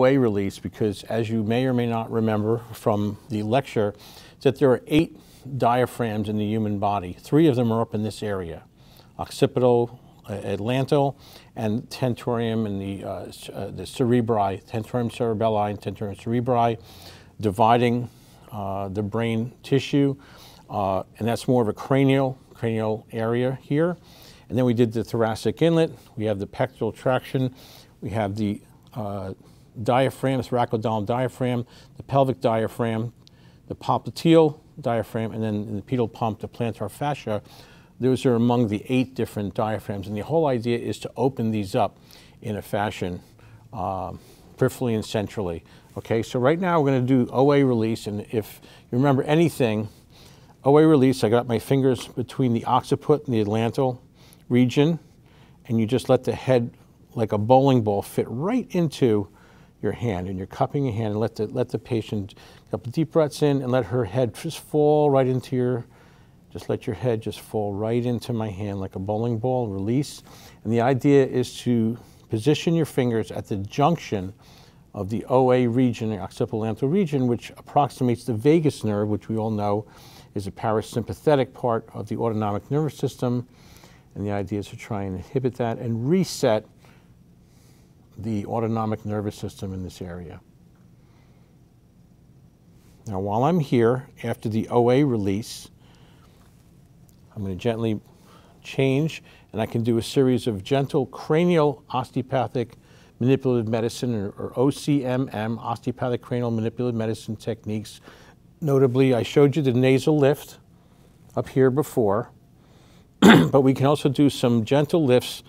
Release because as you may or may not remember from the lecture, that there are eight diaphragms in the human body. Three of them are up in this area, occipital, uh, atlantal, and tentorium and the, uh, uh, the cerebri, tentorium cerebelli and tentorium cerebri, dividing uh, the brain tissue. Uh, and that's more of a cranial, cranial area here. And then we did the thoracic inlet. We have the pectoral traction. We have the uh, diaphragm, the thoracoabdominal diaphragm, the pelvic diaphragm, the popliteal diaphragm, and then the pedal pump, the plantar fascia. Those are among the eight different diaphragms. And the whole idea is to open these up in a fashion, uh, peripherally and centrally. Okay, so right now we're going to do OA release. And if you remember anything, OA release, I got my fingers between the occiput and the atlantal region, and you just let the head, like a bowling ball, fit right into your hand. And you're cupping your hand and let the, let the patient, couple deep breaths in and let her head just fall right into your just let your head just fall right into my hand like a bowling ball, release. And the idea is to position your fingers at the junction of the OA region, the occipital region, which approximates the vagus nerve, which we all know is a parasympathetic part of the autonomic nervous system. And the idea is to try and inhibit that and reset the autonomic nervous system in this area. Now, while I'm here, after the OA release, I'm going to gently change, and I can do a series of gentle cranial osteopathic manipulative medicine, or, or OCMM, osteopathic cranial manipulative medicine techniques. Notably, I showed you the nasal lift up here before, but we can also do some gentle lifts,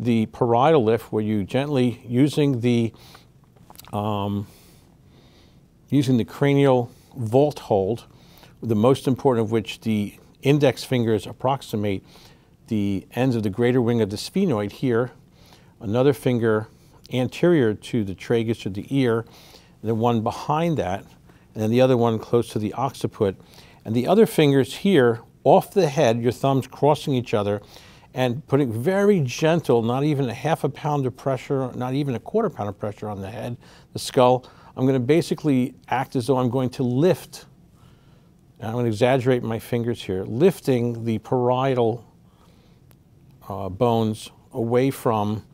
the parietal lift, where you gently, using the, um, using the cranial vault hold, the most important of which the index fingers approximate the ends of the greater wing of the sphenoid here, another finger anterior to the tragus or the ear, and the one behind that, and then the other one close to the occiput. And the other fingers here off the head, your thumbs crossing each other, and putting very gentle, not even a half a pound of pressure, not even a quarter pound of pressure on the head, the skull. I'm going to basically act as though I'm going to lift I'm going to exaggerate my fingers here, lifting the parietal uh, bones away from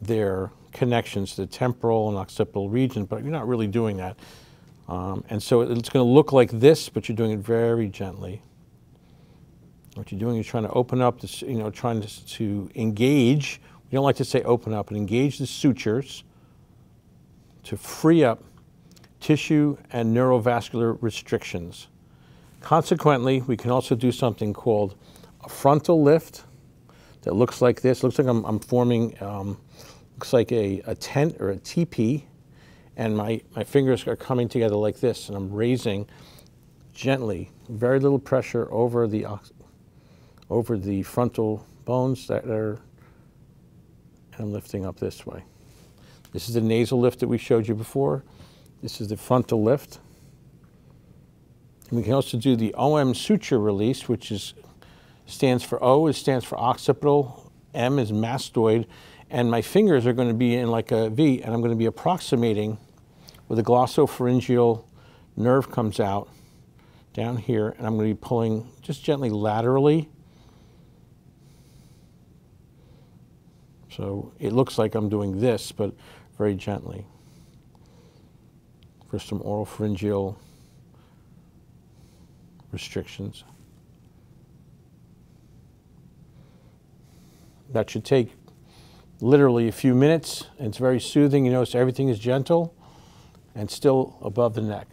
their connections to the temporal and occipital region, but you're not really doing that. Um, and so it's going to look like this, but you're doing it very gently. What you're doing is trying to open up, this, you know, trying to, to engage. We don't like to say open up, but engage the sutures to free up tissue and neurovascular restrictions. Consequently, we can also do something called a frontal lift that looks like this. Looks like I'm, I'm forming, um, looks like a, a tent or a teepee, and my, my fingers are coming together like this, and I'm raising gently, very little pressure over the, over the frontal bones that are, and lifting up this way. This is the nasal lift that we showed you before. This is the frontal lift. And We can also do the OM suture release, which is stands for O, it stands for occipital, M is mastoid, and my fingers are going to be in like a V, and I'm going to be approximating where the glossopharyngeal nerve comes out down here, and I'm going to be pulling just gently laterally. So it looks like I'm doing this, but very gently for some oropharyngeal restrictions. That should take literally a few minutes. It's very soothing. You notice everything is gentle and still above the neck.